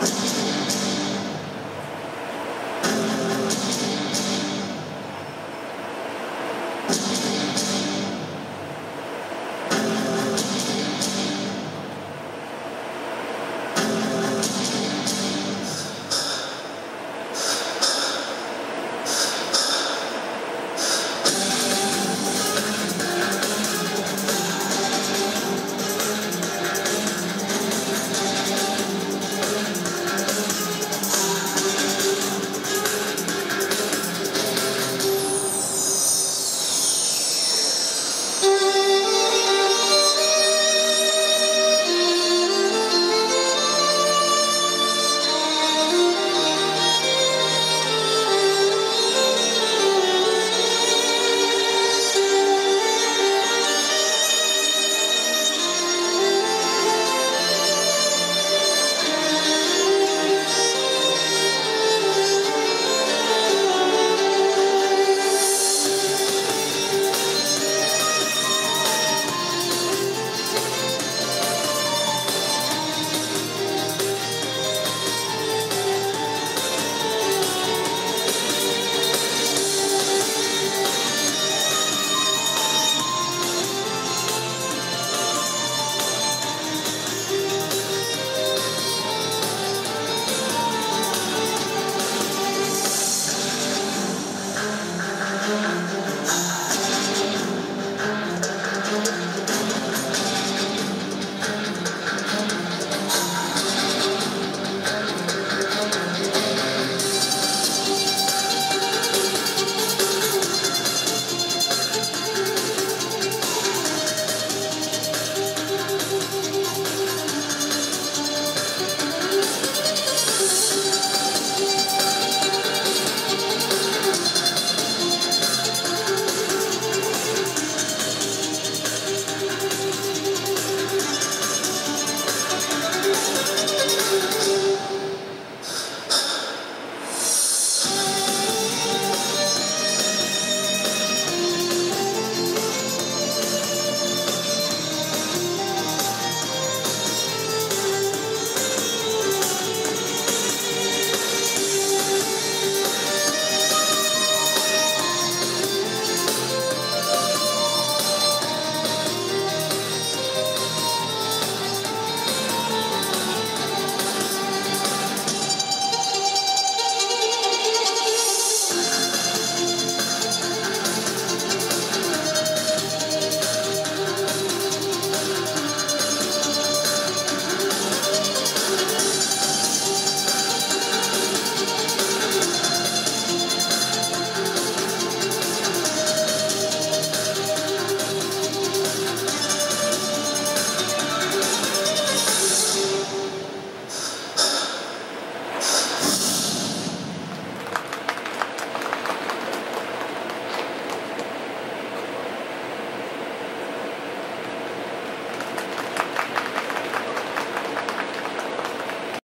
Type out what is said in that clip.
はい。